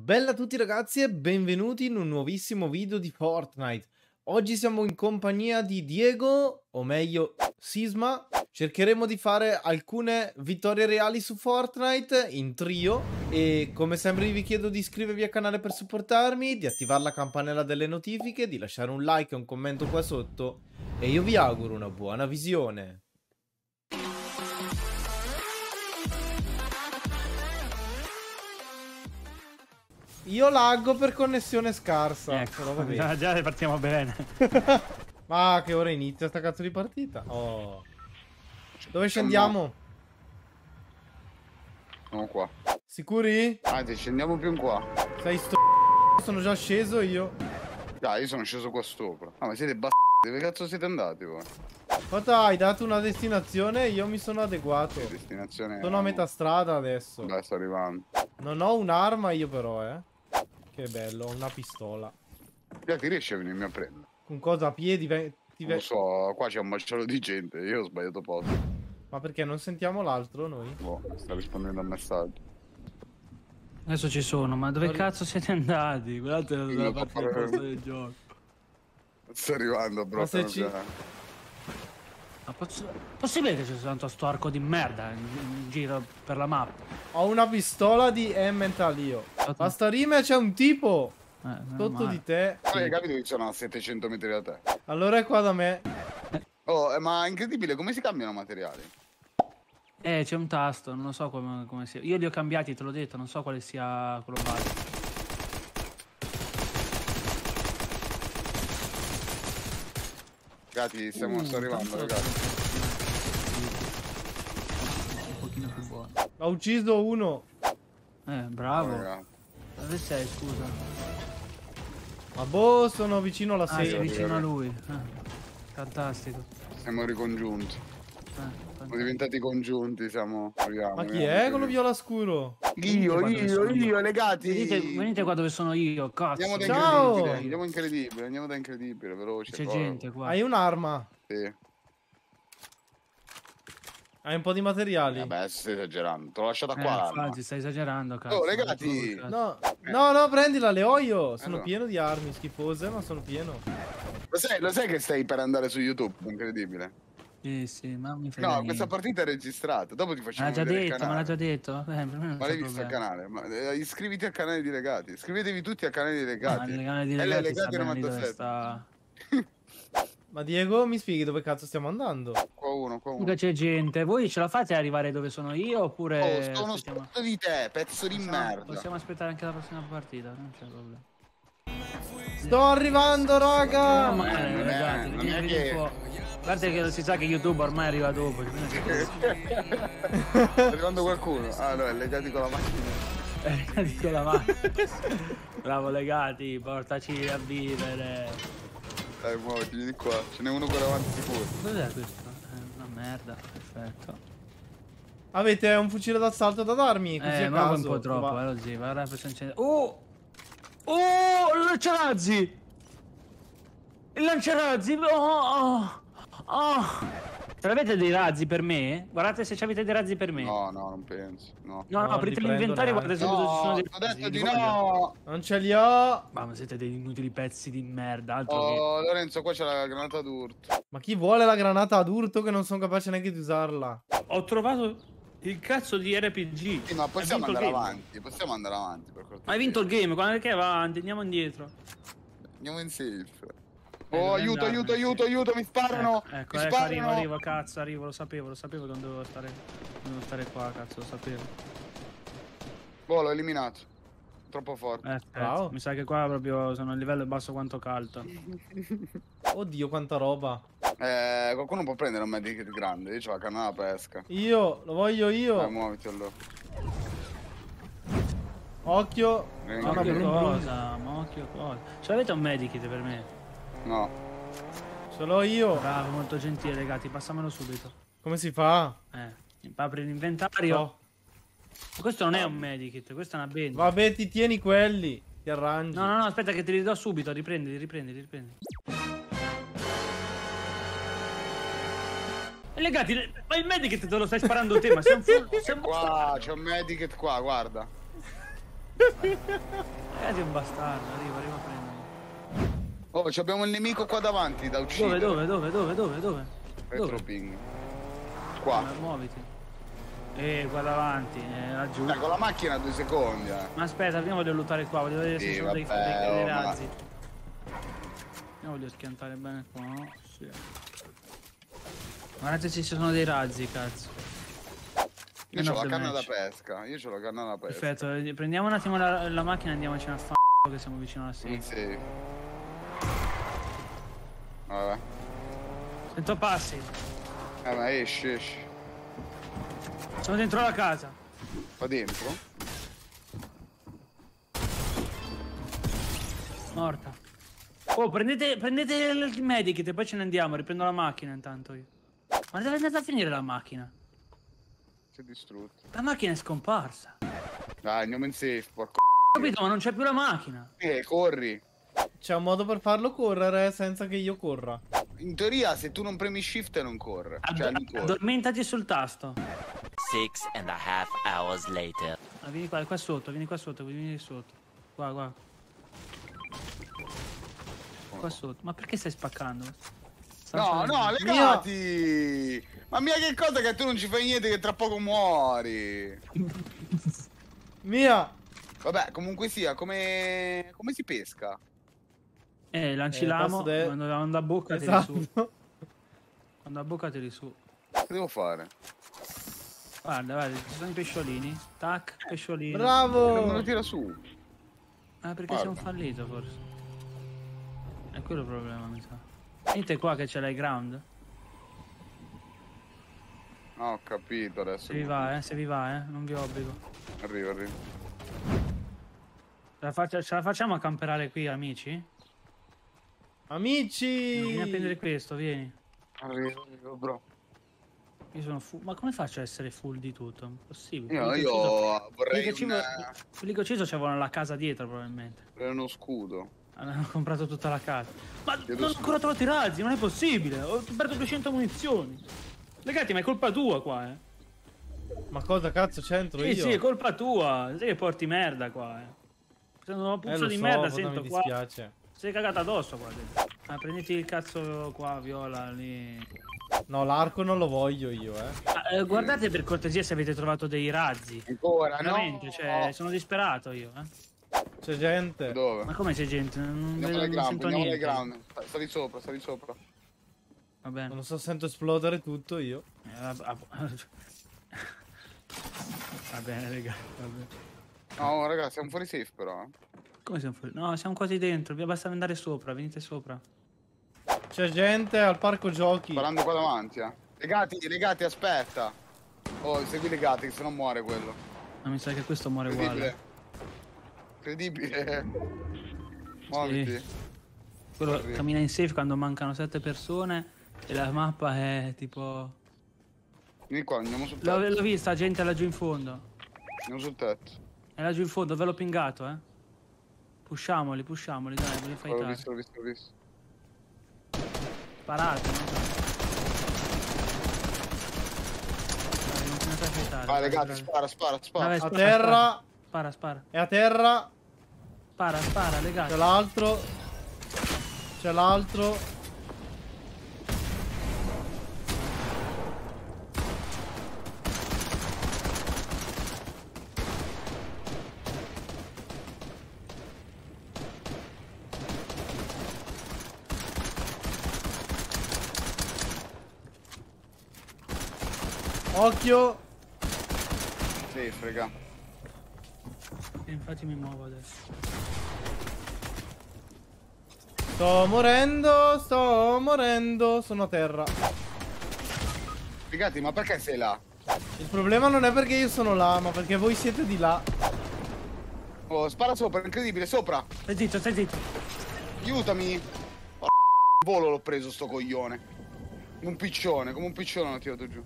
Bella a tutti ragazzi e benvenuti in un nuovissimo video di Fortnite. Oggi siamo in compagnia di Diego, o meglio Sisma. Cercheremo di fare alcune vittorie reali su Fortnite in trio e come sempre vi chiedo di iscrivervi al canale per supportarmi, di attivare la campanella delle notifiche, di lasciare un like e un commento qua sotto e io vi auguro una buona visione. Io laggo per connessione scarsa. Ecco, però va bene. già, già partiamo bene. Ma che ora inizia sta cazzo di partita? Oh. Dove scendiamo? Siamo qua. Sicuri? Anzi, scendiamo più in qua. Sei sto... Sono già sceso io. Dai, io sono sceso qua sopra. Ah, ma siete bastardi. Dove cazzo siete andati voi? Quanta hai dato una destinazione e io mi sono adeguato. Che destinazione Sono a metà strada adesso. Dai, sto arrivando. Non ho un'arma io però, eh. Che bello, ho una pistola. Già ti riesci a venirmi a prendere? Con cosa a piedi? ve- ti ve- Non lo so, qua c'è un macello di gente. Io ho sbagliato posto. Ma perché non sentiamo l'altro noi? Boh, sta rispondendo al messaggio. Adesso ci sono, ma dove Non- cazzo siete andati? Guardate la lo parte del fare- posto del gioco. Sto arrivando, bro. Ma se ci-. Ma posso... possibile che c'è soltanto sto arco di merda in, in giro per la mappa? Ho una pistola di Emmental io. Basta rime c'è un tipo Eh, sotto male. di te. Ma hai capito che sono a 700 metri da te? Allora è qua da me. Oh, eh, ma è incredibile come si cambiano materiali. Eh, c'è un tasto, non lo so come, come sia. Io li ho cambiati, te l'ho detto, non so quale sia quello base. Ragazzi, stiamo, Uh, sto arrivando, ragazzi. Un pochino più buono. Ho ucciso uno. Eh, bravo. Ragazzi. Dove sei, scusa? Ma boh, sono vicino alla Ah, sei vicino a lui. Eh, Fantastico. Siamo ricongiunti. Eh, Siamo diventati congiunti, siamo... Arriviamo, Ma chi arriviamo, è quello viola scuro? Io, io, io, legati. Venite, venite qua dove sono io, cazzo. Andiamo da Ciao. incredibile, andiamo incredibile, andiamo da incredibile, veloce. C'è gente qua. Hai un'arma. Sì. Hai un po' di materiali. Vabbè, stai esagerando. Te l'ho lasciata Eh, qua infatti, stai esagerando, cazzo. Oh. Cazzo. No, no, no, prendila, le ho io. Sono Allora. pieno di armi schifose, ma sono pieno. Lo sai, lo sai che stai per andare su YouTube? Incredibile. Sì, sì, ma mi frega No, niente. questa partita è registrata. Dopo ti facciamo l'ha già vedere detto, me l'ha già detto. Eh, Ma l'hai visto il canale? Ma, eh, iscriviti al canale di Legati. Iscrivetevi tutti al canale di Legati. il canale di Legati Legati sta bene lì dove 97. sta. Ma Diego, mi spieghi dove cazzo stiamo andando? Qua uno, qua uno. Comunque c'è gente. Voi ce la fate arrivare dove sono io oppure Oh, sono aspettiamo... sotto di te, pezzo di Possiamo- merda. Possiamo aspettare anche la prossima partita, non c'è problema. Sto arrivando, raga! No, ma eh, non è- non è che- un po'. Guarda che si sa che YouTube ormai arriva dopo. può- Sta arrivando qualcuno. Ah, no, è legati con la macchina. Eh, dico la mano. Bravo legati, portaci a vivere. Dai, muoviti, vieni qua. Ce n'è uno qua davanti sicuro. Cos'è questo? Eh, una merda, perfetto. Avete un fucile d'assalto da darmi? Così Eh, a ma un caso. po' troppo, Va- eh, lo zio, guarda per incendere. Oh! Oh, il lanciarazzi! Il lanciarazzi! Oh, oh, oh. Ce l'avete dei razzi per me? Guardate se avete dei razzi per me. No, no, non penso. No. No, no, No, aprite l'inventario e guardate subito se ci sono No, dei ho razzi. detto di no. Non ce li ho. Ma siete dei inutili pezzi di merda, altro Oh, Lorenzo, qua c'è la granata d'urto. Ma chi vuole la granata ad urto che non sono capace neanche di usarla? che... Ho trovato il cazzo di RPG. Sì, ma possiamo andare avanti. Possiamo andare avanti, per cortesia. Hai vinto il game, quando che va avanti, andiamo indietro. Andiamo in safe. Eh, Oh, aiuto, andare? aiuto, aiuto, aiuto, mi sparano. Ecco, ecco, mi ecco, arrivo, sparano. arrivo, cazzo, arrivo, lo sapevo, lo sapevo che non dovevo stare, non dovevo stare qua, cazzo, lo sapevo. Boh, l'ho eliminato. Troppo forte. Eh, aspetta, Bravo. mi sa che qua proprio sono a livello basso quanto caldo. Oddio, quanta roba. Eh, qualcuno può prendere un medikit grande. Io ho la canna da pesca. Io, lo voglio io. Dai, muoviti allora. Occhio. Qui. Occhio cosa, ma occhio cosa. Ce l'avete un medikit per me? No. L'ho io. Bravo, molto gentile, ragazzi, passamelo subito. Come si fa? Eh, apri l'inventario. Oh. Questo non è un medikit, questa è una benda. Vabbè, ti tieni quelli. Ti arrangi. No, no, no, aspetta che te li do subito, riprendili, riprendili, riprendili. E legati, ma il medikit te lo stai sparando te, ma sei un full... sei un- Qua, c'è un medikit qua, guarda. Ragazzi è un bastardo, arriva, arriva. Oh, ci abbiamo il nemico qua davanti da uccidere. Dove, dove, dove, dove, dove, dove? Retro Dove? ping. Qua. Eh, muoviti. Eh, qua davanti, eh, laggiù. Dai, con la macchina due secondi, eh. Ma aspetta, prima voglio lottare qua, voglio vedere se Sì, ci sono dei, vabbè, dei- dei oh, ma- razzi. Io voglio schiantare bene qua, no? Sì. Guardate se ci sono dei razzi, cazzo. Io ho la canna da match. pesca. Io ho la canna da pesca. Perfetto, prendiamo un attimo la, la macchina e andiamocene a fa che siamo vicino alla Sì. Vabbè. Sento passi, Eh, ma esci, esci. sono dentro la casa. Qua dentro? Morta. Oh, prendete, prendete il medikit e poi ce ne andiamo, riprendo la macchina intanto io. Ma dove è andata a finire la macchina? Si è distrutto. La macchina è scomparsa. Dai, andiamo in safe, porco. Capito, ma non c'è più la macchina. Eh, corri. C'è un modo per farlo correre senza che io corra. In teoria, se tu non premi shift non corre. Cioè, Ad- non corre. addormentati sul tasto. Six and a half hours later. Ah, vieni qua, qua sotto, vieni qua sotto, vieni sotto. Qua, qua. Qua sotto. Ma perché stai spaccando? No, no, legati! Ma mia che cosa che tu non ci fai niente che tra poco muori. Mia! Vabbè, comunque sia, come... come si pesca? Eh, lanci Eh, l'amo, de- quando quando a bocca tiri su. Esatto. Quando a bocca tiri su. Che devo fare? Guarda, guarda, ci sono i pesciolini. Tac, pesciolino. Non me lo Bravo! tira su. Ah, perché Guarda. siamo fallito forse. È quello il problema, mi sa. Venite qua che c'è l'high ground. No, ho capito adesso. Se vi va, eh, se vi va, eh, non vi obbligo. Arrivo, arrivo. Ce la, faccia- ce la facciamo a camperare qui, amici? Amici! Vieni a prendere questo, vieni. Arrivo, arrivo, bro. Io sono full. Ma come faccio a essere full di tutto? Impossibile. Io, ucciso- io vorrei quelli che ci- un, quelli che ho ucciso c'avevano la casa dietro, probabilmente. vorrei uno scudo. Hanno comprato tutta la casa. Ma Chiedo non ho ancora trovato i razzi, non è possibile. Ho perso 200 munizioni. Legati, ma è colpa tua qua, eh. Ma cosa cazzo c'entro Sì, io? sì, è colpa tua. Sai che porti merda qua, eh. Sento una eh, puzza lo di so, merda, sento mi qua. dispiace. Sei cagata addosso qua dentro. Ah, prenditi il cazzo qua, viola, lì. No, l'arco non lo voglio io, eh. Ah, eh, guardate per cortesia se avete trovato dei razzi. Ancora, Veramente, no? cioè, sono disperato io, eh. C'è gente. Dove? Ma come c'è gente? Non, Andiamo vedo, non ground, sento niente. ground. Sta- Sali sopra, sali sopra. Va bene. Non so, sento esplodere tutto io. Eh, va, bene, raga. Va bene. No, ragazzi, siamo fuori safe però. Come siamo fuori? No, siamo quasi dentro. Vi basta andare sopra. Venite sopra. C'è gente al parco giochi. Sparando qua davanti, eh. Legati, legati, aspetta. Oh, segui legati, che se no muore quello. Ma mi sa che questo muore uguale. Incredibile. Muoviti. Quello Arrivo. cammina in safe quando mancano sette persone. E la mappa è tipo. Vieni qua, andiamo sul L'ho, tetto. l'ho vista, gente laggiù in fondo. Andiamo sul tetto. È laggiù in fondo, ve l'ho pingato, eh. Pusciamoli, pusciamoli, dai, ve li fai L'ho tare. visto, l'ho visto, l'ho visto. Sparate, no? Dai, non ce ne fai fightare, Vai, dai. spara, spara, spara. Vabbè, A spara, terra. Spara, spara. È a terra. Spara, spara, legati. C'è l'altro. C'è l'altro. Occhio. Safe, raga. E infatti mi muovo adesso. Sto morendo, sto morendo, sono a terra. Legati, ma perché sei là? Il problema non è perché io sono là, ma perché voi siete di là. Oh, spara sopra, incredibile, sopra. Stai zitto, stai zitto. Aiutami. Oh, volo l'ho preso sto coglione. Un piccione, come un piccione l'ho tirato giù.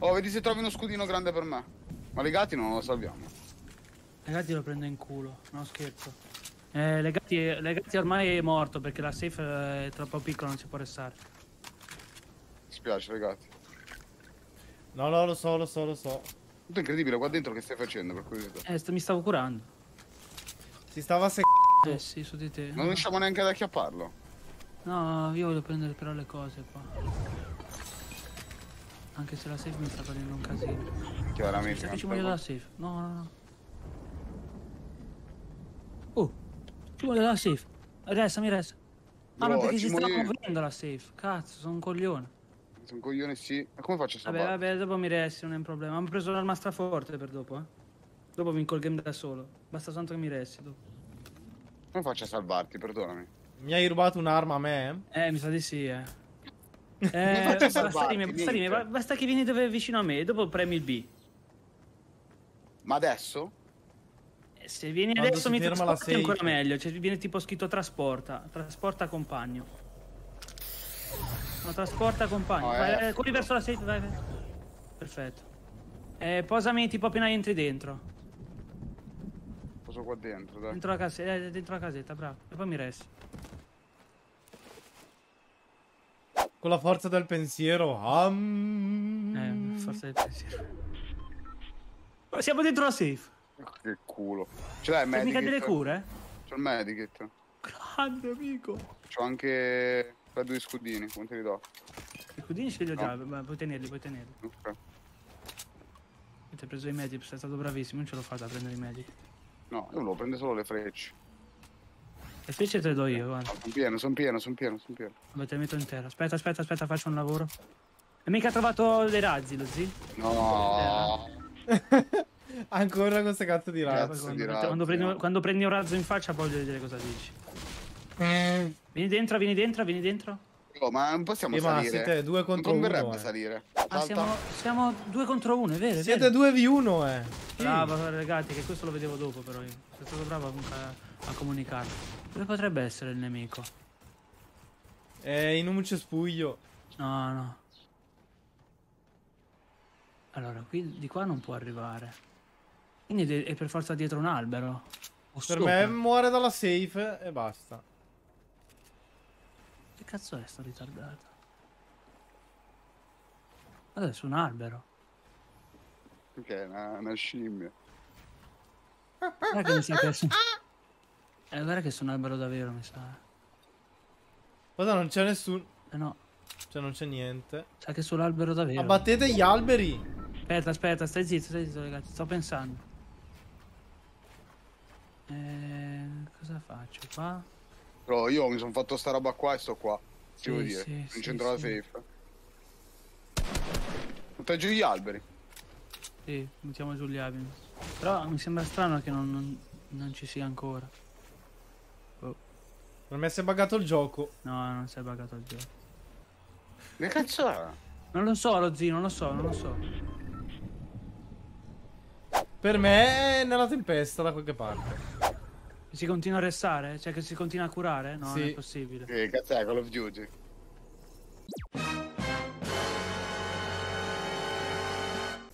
Oh, vedi se trovi uno scudino grande per me. Ma legati non lo salviamo. Legati lo prendo in culo, no scherzo. Eh, legati, legati ormai è morto perché la safe eh, è troppo piccola, non si può restare. Mi spiace, legati. No, no, lo so, lo so, lo so. Tutto incredibile, qua dentro che stai facendo per curiosità. Eh, st- mi stavo curando. Si stava se... Eh sì, su di te. Non riusciamo neanche ad acchiapparlo. No, io voglio prendere però le cose qua. Anche se la safe mi sta facendo un casino. Mi Chiaramente. che ci non vuole la safe. No, no, no. Oh, ci vuole la safe. Restami, resta. Ah, ma No, perché ci si io. muovendo la safe. Cazzo, sono un coglione. Sono un coglione, sì. Ma come faccio a Vabbè, salvare? vabbè, dopo mi resti, non è un problema. Ho preso l'arma straforte per dopo, eh. Dopo vinco il game da solo. Basta soltanto che mi resti dopo. Come faccio a salvarti? Perdonami. Mi hai rubato un'arma a me? Eh, mi sa di sì, eh. Eh, salvarti, dimmi, basta, dimmi, niente. basta che vieni dove vicino a me, dopo premi il B. Ma adesso? Eh, Se vieni Quando adesso mi trasporti ancora meglio, cioè viene tipo scritto trasporta, trasporta compagno. No, trasporta compagno. No, vai, eh. eh, corri verso la safe, vai, vai. Perfetto. Eh, posami tipo appena entri dentro. Poso qua dentro, dai. Dentro la casetta, eh, dentro la casetta, bravo. E poi mi resti. Con la forza del pensiero. Am. Eh, forza del pensiero. Ma Siamo dentro la safe. Che culo. Ce l'hai il C'è mica medikit? delle cure? eh? C'ho il medikit. Grande amico. C'ho anche quei due scudini, te li do? I cudini ce li ho già, ma puoi tenerli, puoi tenerli. Ok. Ti hai preso i medic, sei stato bravissimo, non ce l'ho fatta a prendere i medic. No, io volevo prendere solo le frecce. E specie te le do io, guarda. No, sono pieno, sono pieno, sono pieno, sono pieno. Vabbè, te le metto intera. Aspetta, aspetta, aspetta, faccio un lavoro. E mica ha trovato dei razzi, lo zi? No. Ancora questa cazzo di. Poi quando, di quando razzi, prendi, no. quando prendi un razzo in faccia voglio vedere cosa dici. Vieni dentro, vieni dentro, vieni dentro. Oh, ma non possiamo Eh, ma salire. siete due contro non uno, converrebbe eh. salire. Ah, siamo, siamo due contro uno, è vero, è Siete vero. 2v1, eh. Bravo, ragazzi, che questo lo vedevo dopo però io. Sono stato bravo comunque a, comunicarlo. Dove potrebbe essere il nemico? È in un cespuglio. No, no. Allora, qui di qua non può arrivare. Quindi è per forza dietro un albero. O Per sopra. me muore dalla safe e basta. Che cazzo è sto ritardato? Guarda, è su un albero. Ok, una, una scimmia. Guarda che mi che è su... Eh, guarda che è su un albero davvero, mi sa. Guarda, non c'è nessuno. Eh no, Cioè, non c'è niente. sa che è sull'albero davvero. Abbattete gli alberi. Aspetta, aspetta, stai zitto, stai zitto, ragazzi, sto pensando. Eh, cosa faccio qua? Però io mi sono fatto sta roba qua e sto qua. Ti Sì, devo dire. sì, in sì, centro alla sì. safe. Butta giù gli alberi. Sì, mettiamo giù gli alberi. Però mi sembra strano che non, non- non ci sia ancora. Per me si è buggato il gioco. No, non si è buggato il gioco. Che cazzo è? Non lo so, lo zio, non lo so, non lo so. Per me è nella tempesta da qualche parte. Si continua a restare? Cioè che si continua a curare? No, Sì. non è possibile. Che cazzo è Call of Duty?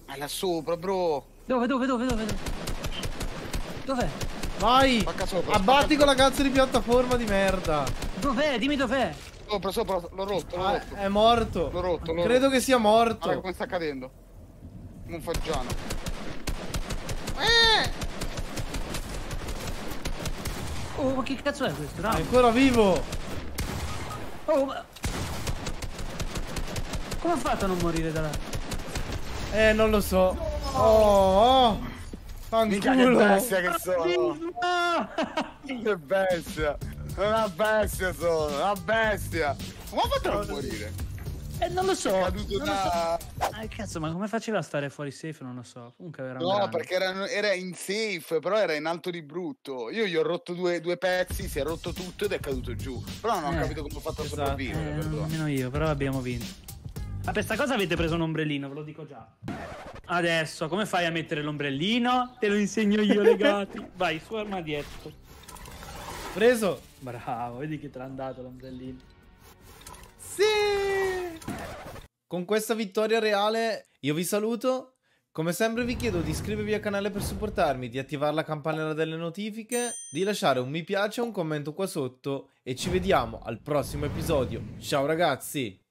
È là sopra, bro. Dove, dove, dove, dove? dove? Dov'è? Vai! Spacca sopra, Abbatti con la cazzo di piattaforma di merda. Dov'è? Dimmi dov'è. Sopra, sopra, l'ho rotto, l'ho Ah, rotto. è morto. L'ho rotto, l'ho Credo rotto. che sia Guarda morto. come sta cadendo. Un faggiano. Oh, ma che cazzo è questo? È Raga? ancora vivo. Oh, ma... Come ha fatto a non morire da là? Eh, non lo so. Oh, oh. Mica che bestia che sono. Che bestia. Una bestia sono, una bestia. Come ha fatto a morire? Eh, non lo so. È caduto lo so. da... Ah, cazzo, ma come faceva a stare fuori safe? Non lo so. Comunque era No, perché era, era in safe, però era in alto di brutto. Io gli ho rotto due, due pezzi, si è rotto tutto ed è caduto giù. Però non ho Eh, capito come ho fatto a esatto. sopravvivere. Eh, perdono. nemmeno io, però abbiamo vinto. Ma per sta cosa avete preso un ombrellino, ve lo dico già. Adesso, come fai a mettere l'ombrellino? Te lo insegno io, legati. Vai, su armadietto. Preso. Bravo, vedi che te l'ha dato l'ombrellino. Sì. Con questa vittoria reale io vi saluto. Come sempre vi chiedo di iscrivervi al canale per supportarmi, di attivare la campanella delle notifiche, di lasciare un mi piace e un commento qua sotto e ci vediamo al prossimo episodio. Ciao ragazzi!